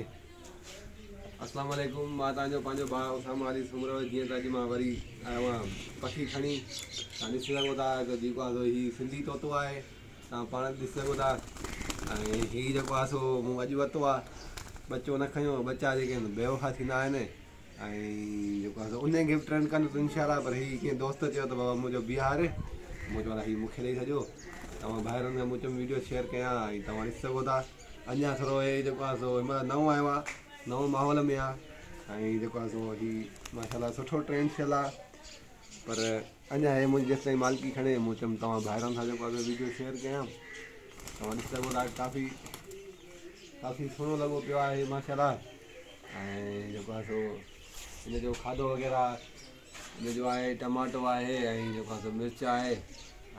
असलामेकुम मां तव्हांजो पंहिंजो भाउ साम्हूं वारी सूमरो जीअं त अॼु मां वरी आयो आहियां पखी खणी तव्हां ॾिसी सघो था त जेको आहे हीअ सिंधी तोतो आहे तव्हां पाण ॾिसी सघो था ऐं हीउ जेको आहे सो मूं अॼु वरितो आहे ॿचो न खयों ॿचा जेके आहिनि बेवखा थींदा आहिनि ऐं जेको आहे सो उन गिफ्ट कनिशा पर हीअ कीअं दोस्त चयो त बाबा मुंहिंजो बीहारे मूं चयो हीउ मूंखे ॾेई छॾियो त मां ॿाहिरिनि खां वीडियो शेयर कयां ऐं तव्हां ॾिसी सघो था अञा थोरो इहो जेको आहे सो हिन महिल नओं आयो आहे नओं माहौल में आहे ऐं जेको आहे सो माशाला सुठो ट्रेंड थियल आहे पर अञा ही मुंहिंजी जेसिताईं मालिकी खणे मूं चयमि तव्हां ॿाहिरां सां जेको आहे वीडियो शेयर कयां तव्हां ॾिसी सघो था काफ़ी काफ़ी सुहिणो लॻो पियो आहे माशाला ऐं जेको आहे सो हिन जो खाधो वग़ैरह हिन जो आहे टमाटो आहे ऐं जेको आहे सो मिर्च आहे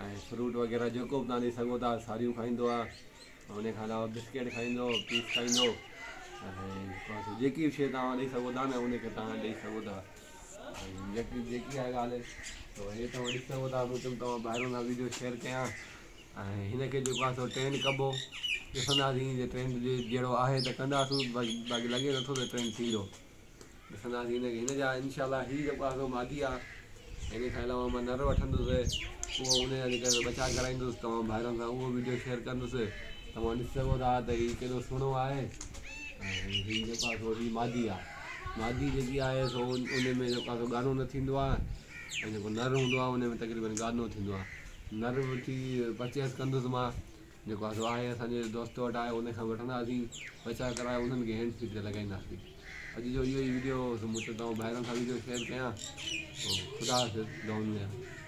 ऐं फ्रूट वग़ैरह जेको बि तव्हां ॾेई सघो था सारियूं खाईंदो आहे हुन खां अल बिस्किट खाईंदो पीस खाईंदो ऐं जेकी बि शइ तव्हां ॾेई सघो था न हुनखे तव्हां ॾेई सघो था ऐं जेकी जेकी आहे ॻाल्हि त इहो तव्हां सघो था सोचूं तव्हां ॿाहिरों खां वीडियो शेयर कयां ऐं हिनखे जेको आहे सो ट्रेंड कबो ॾिसंदासीं जे ट्रेंड जे जहिड़ो आहे त कंदासीं बाक़ी बाक़ी लॻे नथो त ट्रेन थी वियो हिन जा इनशा ही जेको आहे मादी आहे हिन खां अलावा मां नर वठंदुसि उहो उनजा जेके बचा कराईंदुसि तव्हां ॿाहिरां खां उहो वीडियो शेयर कंदुसि तव्हां ॾिसी सघो था त हीउ केॾो सुहिणो आहे ऐं हीउ जेको आहे सो मादी आहे मादी जेकी आहे सो उन में जेको आहे गानो न थींदो आहे ऐं जेको नर हूंदो आहे उन में तकरीबनि गानो थींदो आहे नर वठी परचेस कंदुसि मां जेको आहे सो आहे असांजे दोस्त वटि आहे उन खां वठंदासीं पैसा कराए उन्हनि खे हैंड फ्री ते लॻाईंदासीं अॼु जो इहो ई वीडियो मूं चयो तव्हां ॿाहिरां खां वीडियो शेयर कयां पोइ ख़ुदा में